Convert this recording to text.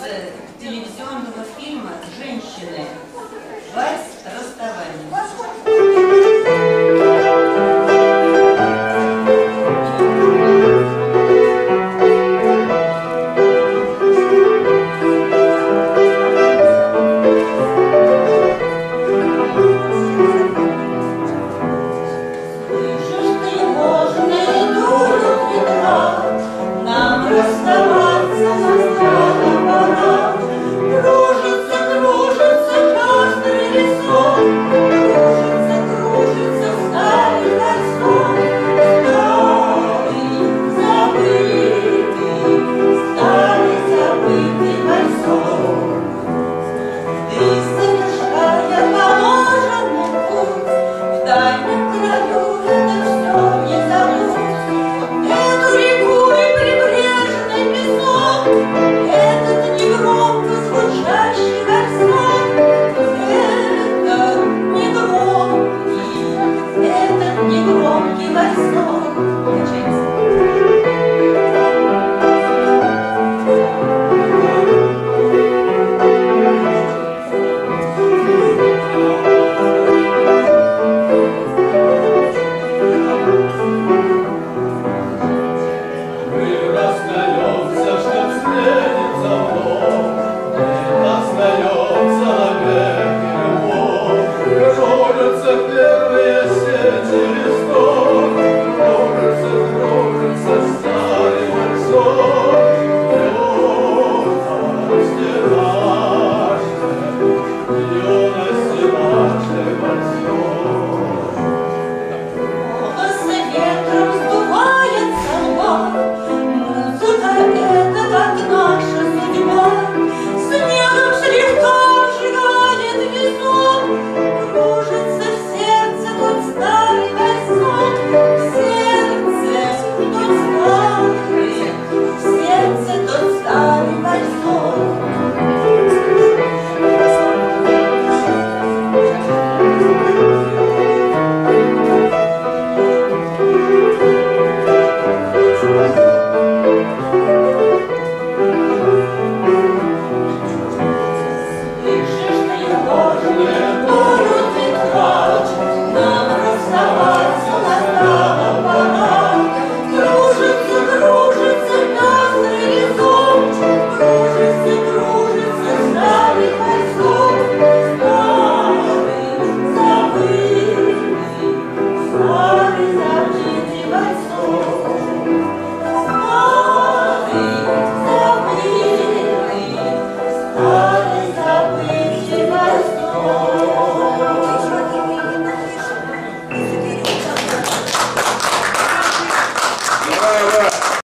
Э, телевизионного фильма «Женщины». Вальс